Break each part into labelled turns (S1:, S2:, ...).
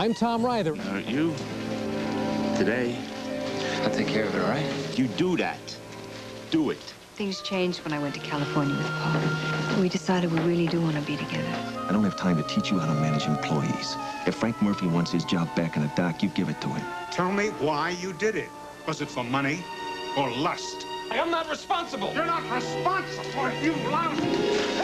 S1: I'm Tom Ryder.
S2: Aren't you? Today?
S3: I'll take care of it, all right?
S2: You do that. Do it.
S4: Things changed when I went to California with Paul. We decided we really do want to be together.
S5: I don't have time to teach you how to manage employees. If Frank Murphy wants his job back in the dock, you give it to him.
S6: Tell me why you did it. Was it for money or lust?
S1: I am not responsible.
S6: You're not responsible, you lousy...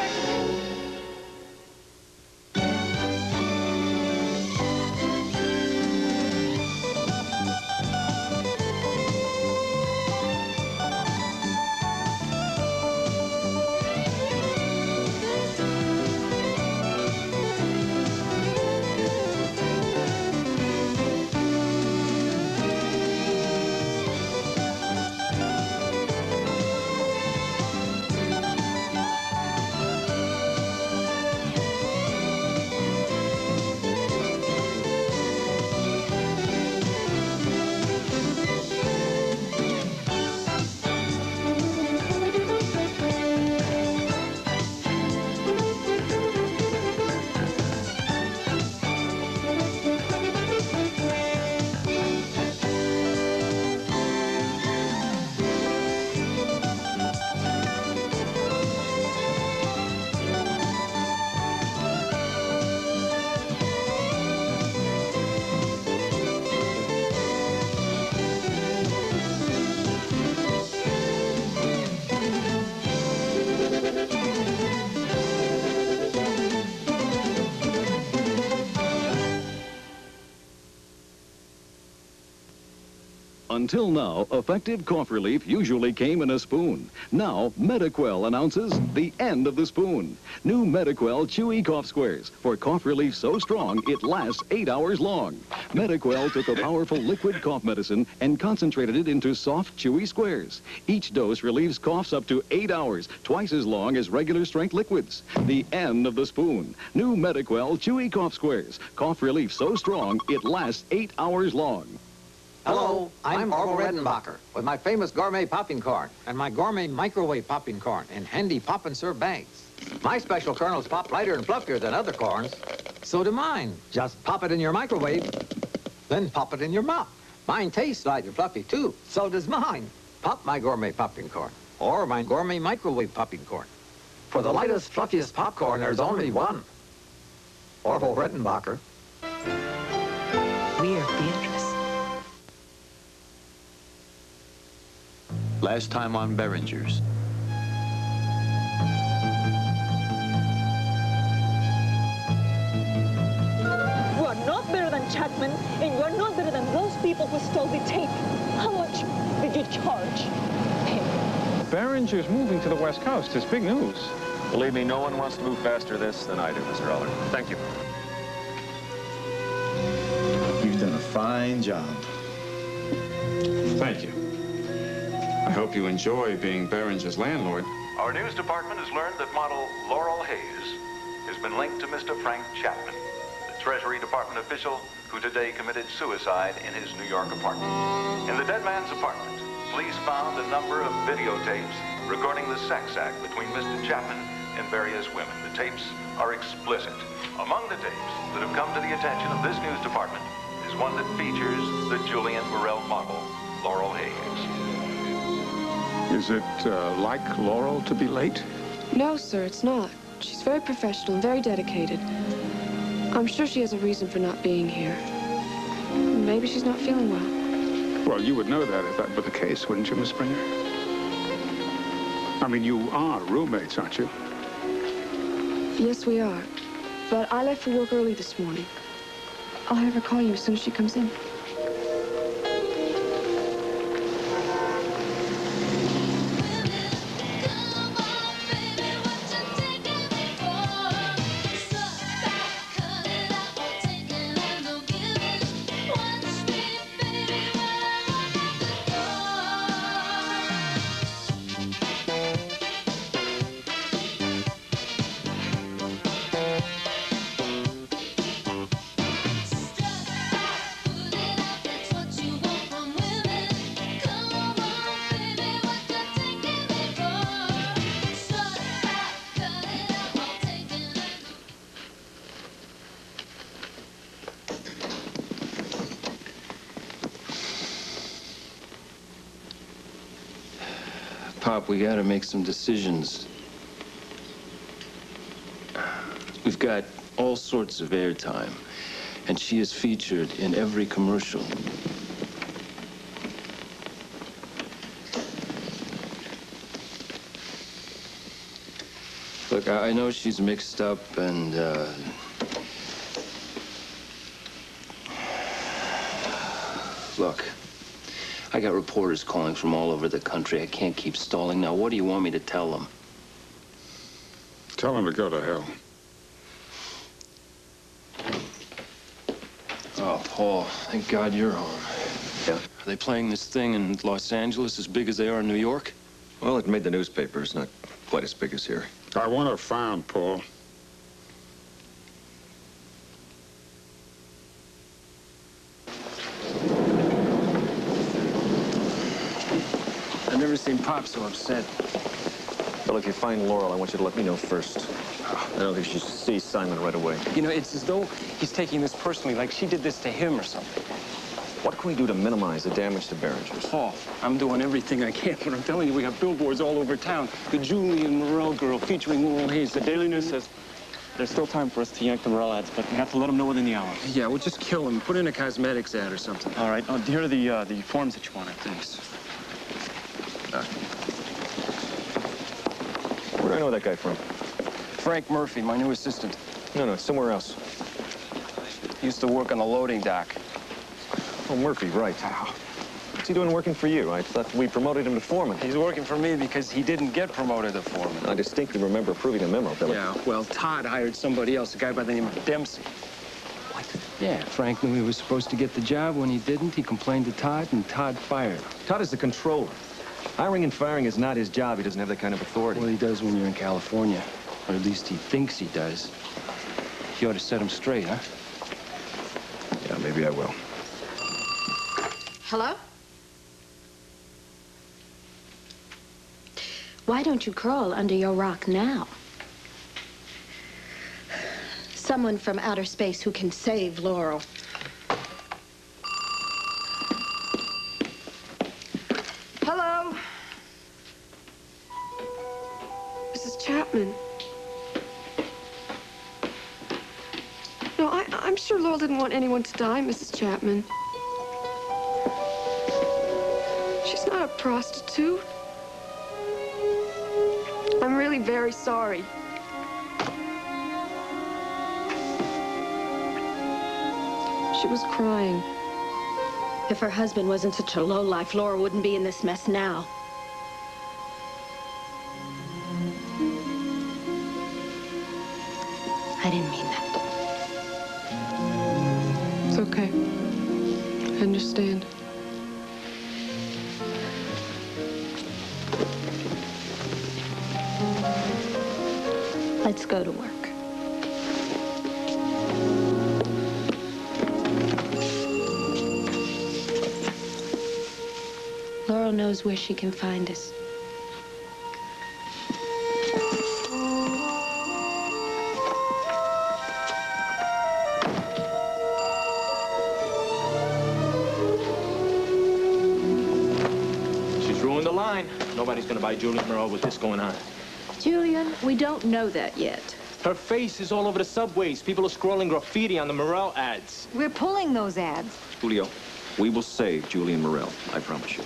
S7: Until now, effective cough relief usually came in a spoon. Now, Mediquell announces the end of the spoon. New Mediquell Chewy Cough Squares for cough relief so strong it lasts eight hours long. Mediquell took a powerful liquid cough medicine and concentrated it into soft, chewy squares. Each dose relieves coughs up to eight hours, twice as long as regular strength liquids. The end of the spoon. New Mediquell Chewy Cough Squares. Cough relief so strong it lasts eight hours long.
S3: Hello, I'm Orville Redenbacher with my famous gourmet popping corn and my gourmet microwave popping corn in handy pop and serve bags. My special kernels pop lighter and fluffier than other corns. So do mine. Just pop it in your microwave, then pop it in your mouth. Mine tastes light and fluffy too. So does mine. Pop my gourmet popping corn or my gourmet microwave popping corn. For the lightest, fluffiest popcorn, there's only one. Orville Redenbacher.
S8: Last time on Berrenger's.
S9: You are not better than Chapman, and you are not better than those people who stole the tape. How much did you charge him?
S10: Berrenger's moving to the West Coast. It's big news.
S11: Believe me, no one wants to move faster this than I do, Mr. Eller. Thank you.
S12: You've done a fine job.
S11: Thank you. I hope you enjoy being Berrenger's landlord.
S13: Our news department has learned that model Laurel Hayes has been linked to Mr. Frank Chapman, the Treasury Department official who today committed suicide in his New York apartment. In the dead man's apartment, police found a number of videotapes recording the sex act between Mr. Chapman and various women. The tapes are explicit. Among the tapes that have come to the attention of this news department is one that features the Julian Burrell model, Laurel Hayes.
S6: Is it uh, like Laurel to be late?
S14: No, sir, it's not. She's very professional and very dedicated. I'm sure she has a reason for not being here. Maybe she's not feeling well.
S6: Well, you would know that if that were the case, wouldn't you, Miss Springer? I mean, you are roommates, aren't you?
S14: Yes, we are. But I left for work early this morning. I'll have her call you as soon as she comes in.
S15: Pop, we gotta make some decisions. We've got all sorts of airtime, and she is featured in every commercial. Look, I I know she's mixed up and, uh... Look, I got reporters calling from all over the country. I can't keep stalling. Now, what do you want me to tell them?
S6: Tell them to go to hell.
S15: Oh, Paul, thank God you're home. Yeah? Are they playing this thing in Los Angeles as big as they are in New York?
S5: Well, it made the newspapers, not quite as big as here.
S6: I want her found, Paul.
S15: Seen Pop so upset.
S5: Well, if you find Laurel, I want you to let me know first. I don't think she should see Simon right away.
S16: You know, it's as though he's taking this personally, like she did this to him or something.
S5: What can we do to minimize the damage to Berrenger's?
S16: Paul, I'm doing everything I can, but I'm telling you, we have billboards all over town. The Julian Morel girl featuring Laurel Hayes. The Daily News says there's still time for us to yank the Morel ads, but we have to let them know within the hour.
S15: Yeah, we'll just kill him. Put in a cosmetics ad or something.
S16: All right. Oh, here are the uh, the forms that you wanted.
S15: Thanks.
S5: Where do I know that guy from?
S15: Frank Murphy, my new assistant.
S5: No, no, somewhere else.
S15: Used to work on the loading dock.
S5: Oh, Murphy, right. What's he doing working for you? I thought we promoted him to foreman.
S16: He's working for me because he didn't get promoted to foreman.
S5: I distinctly remember approving a memo, Billy.
S16: Yeah, well, Todd hired somebody else, a guy by the name of Dempsey.
S15: What? Yeah, Frank knew he was supposed to get the job. When he didn't, he complained to Todd, and Todd fired him.
S5: Todd is the controller. Hiring and firing is not his job. He doesn't have that kind of authority.
S15: Well, he does when you're in California. Or at least he thinks he does. You ought to set him straight, huh?
S5: Yeah, maybe I will.
S17: Hello? Why don't you crawl under your rock now? Someone from outer space who can save Laurel.
S14: Chapman. No, I, I'm sure Laurel didn't want anyone to die, Mrs. Chapman. She's not a prostitute. I'm really very sorry. She was crying.
S17: If her husband wasn't such a lowlife, Laura wouldn't be in this mess now. I didn't mean that.
S14: It's okay. I understand.
S17: Let's go to work. Laurel knows where she can find us.
S18: Nobody's gonna buy Julian Moreau with this going on.
S17: Julian, we don't know that yet.
S18: Her face is all over the subways. People are scrolling graffiti on the Morel ads.
S4: We're pulling those ads.
S5: Julio, we will save Julian Morel. I promise you.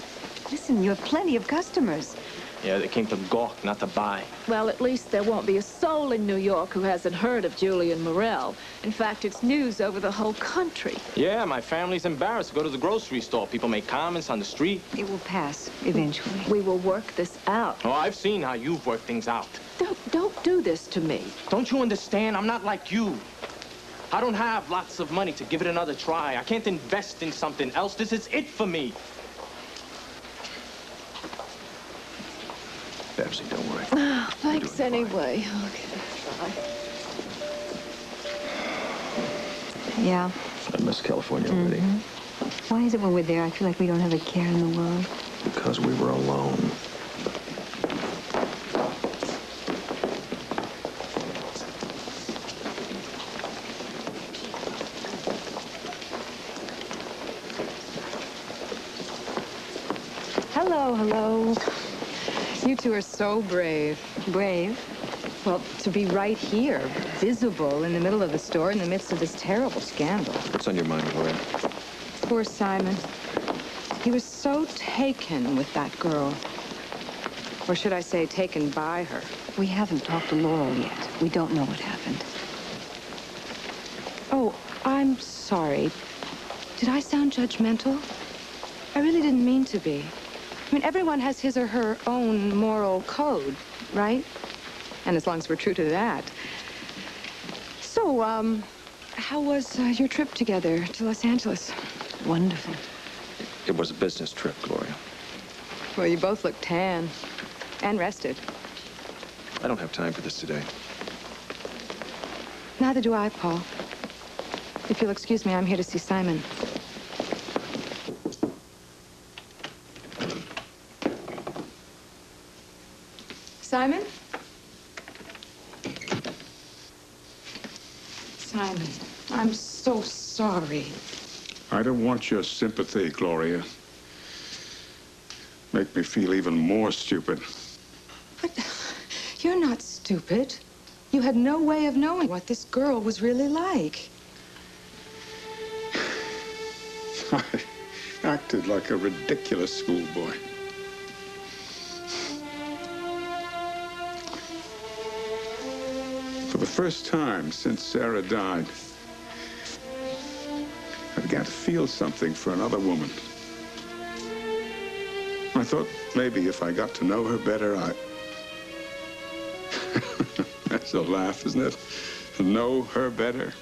S4: Listen, you have plenty of customers.
S18: Yeah, they came to gawk, not to buy.
S9: Well, at least there won't be a soul in New York who hasn't heard of Julian Morel. In fact, it's news over the whole country.
S18: Yeah, my family's embarrassed to go to the grocery store. People make comments on the street.
S4: It will pass eventually.
S9: We will work this out.
S18: Oh, I've seen how you've worked things out.
S9: Don't, don't do this to me.
S18: Don't you understand? I'm not like you. I don't have lots of money to give it another try. I can't invest in something else. This is it for me.
S5: Babsy, don't worry.
S9: Oh, thanks anyway. Okay.
S4: Yeah.
S5: I miss California mm-hmm. already.
S4: Why is it when we're there, I feel like we don't have a care in the world?
S5: Because we were alone.
S9: Hello, hello.
S19: You two are so brave.
S4: Brave?
S19: Well, to be right here, visible in the middle of the store in the midst of this terrible scandal.
S5: What's on your mind, Gloria?
S19: Poor Simon. He was so taken with that girl. Or should I say, taken by her.
S4: We haven't talked to Laurel yet. We don't know what happened.
S19: Oh, I'm sorry. Did I sound judgmental? I really didn't mean to be. I mean, everyone has his or her own moral code, right? And as long as we're true to that. So, um, how was uh, your trip together to Los Angeles?
S4: Wonderful.
S5: It was a business trip, Gloria.
S19: Well, you both look tan and rested.
S5: I don't have time for this today.
S19: Neither do I, Paul. If you'll excuse me, I'm here to see Simon. Simon? Simon, I'm so sorry.
S6: I don't want your sympathy, Gloria. Make me feel even more stupid.
S19: But you're not stupid. You had no way of knowing what this girl was really like.
S6: I acted like a ridiculous schoolboy. The first time since Sarah died, I began to feel something for another woman. I thought maybe if I got to know her better, I... That's a laugh, isn't it? Know her better.